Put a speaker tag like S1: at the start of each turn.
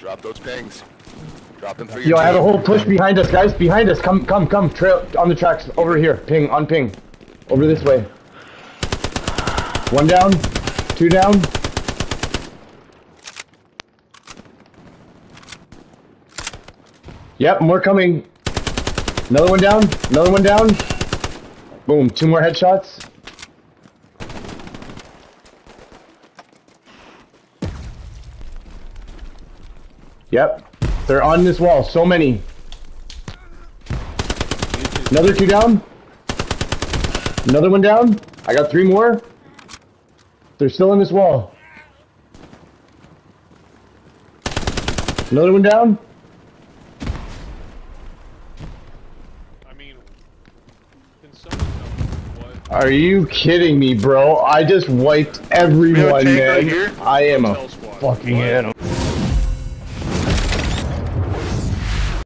S1: Drop those pings. Drop them for
S2: Yo, I have a whole push behind us, guys. Behind us. Come, come, come. Trail on the tracks. Over here. Ping, on ping. Over this way. One down. Two down. Yep, more coming. Another one down. Another one down. Boom. Two more headshots. Yep. They're on this wall. So many. Another two down. Another one down. I got three more. They're still in this wall. Another one down.
S3: I mean, can someone tell me what
S2: Are you kidding me, bro? I just wiped everyone,
S4: right
S2: man.
S4: here?
S2: I am a
S3: squad?
S2: fucking animal.